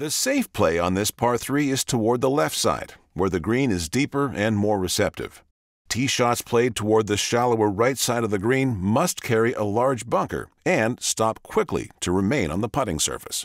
The safe play on this par 3 is toward the left side, where the green is deeper and more receptive. Tee shots played toward the shallower right side of the green must carry a large bunker and stop quickly to remain on the putting surface.